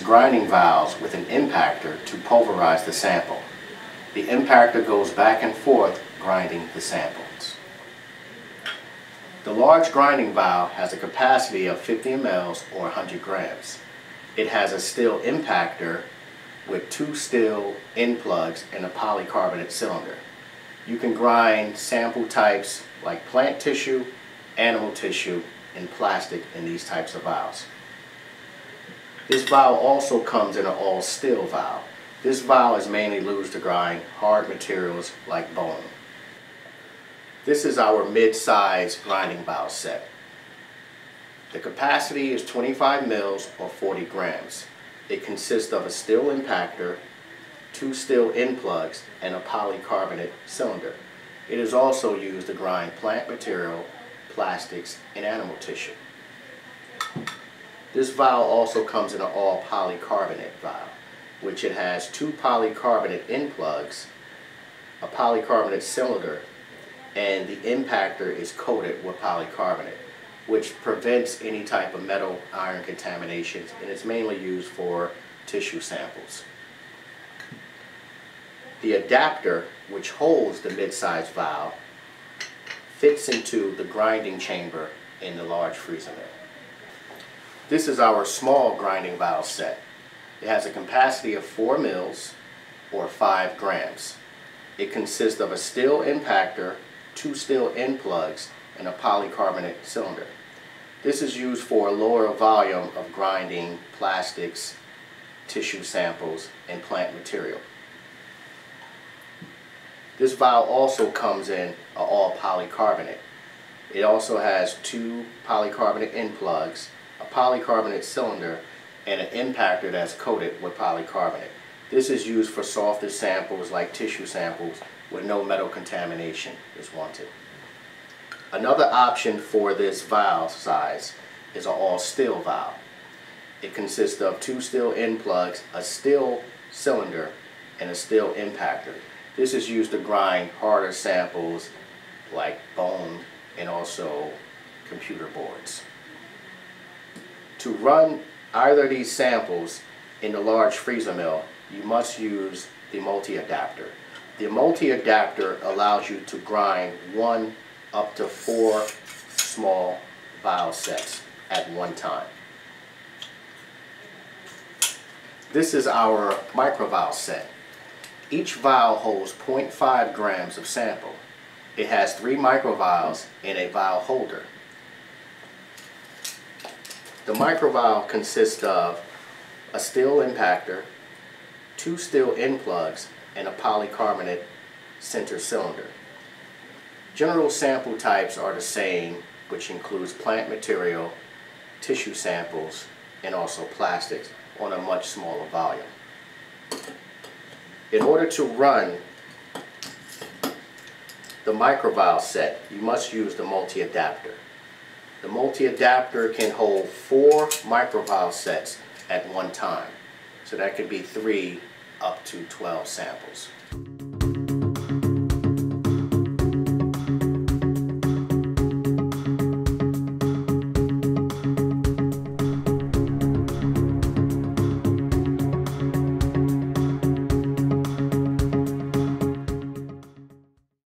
grinding vials with an impactor to pulverize the sample. The impactor goes back and forth grinding the samples. The large grinding vial has a capacity of 50 mLs or 100 grams. It has a steel impactor with two steel end plugs and a polycarbonate cylinder. You can grind sample types like plant tissue, animal tissue, and plastic in these types of vials. This vial also comes in an all steel vial. This vial is mainly used to grind hard materials like bone. This is our mid-size grinding vial set. The capacity is 25 mils or 40 grams. It consists of a steel impactor, two steel end plugs, and a polycarbonate cylinder. It is also used to grind plant material, plastics, and animal tissue. This vial also comes in an all polycarbonate vial, which it has two polycarbonate end plugs, a polycarbonate cylinder, and the impactor is coated with polycarbonate, which prevents any type of metal iron contaminations and it's mainly used for tissue samples. The adapter, which holds the mid-sized vial, fits into the grinding chamber in the large freezer mill. This is our small grinding vial set. It has a capacity of 4 mils or 5 grams. It consists of a steel impactor, two steel end plugs, and a polycarbonate cylinder. This is used for a lower volume of grinding plastics, tissue samples, and plant material. This vial also comes in all polycarbonate. It also has two polycarbonate end plugs a polycarbonate cylinder, and an impactor that's coated with polycarbonate. This is used for softer samples like tissue samples where no metal contamination is wanted. Another option for this vial size is an all steel vial. It consists of two steel end plugs, a steel cylinder, and a steel impactor. This is used to grind harder samples like bone and also computer boards. To run either of these samples in the large freezer mill, you must use the multi-adapter. The multi-adapter allows you to grind one up to four small vial sets at one time. This is our microvial set. Each vial holds 0.5 grams of sample. It has three microvials and a vial holder. The microvial consists of a steel impactor, two steel end plugs, and a polycarbonate center cylinder. General sample types are the same, which includes plant material, tissue samples, and also plastics on a much smaller volume. In order to run the microvial set, you must use the multi-adapter. The multi-adapter can hold four microvial sets at one time. So that could be three up to 12 samples.